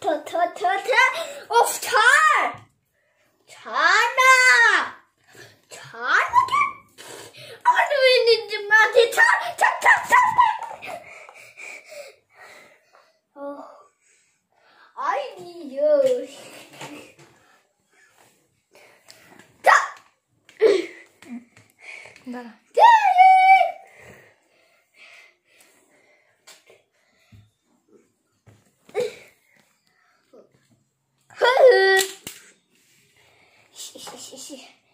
터, 터, 터, 터. Of tar. 자나. 자나. 어느 있는지 마지. 자, 자, 자, 자. 어. 아이디어. 자. 나라. 자. 谢谢谢谢。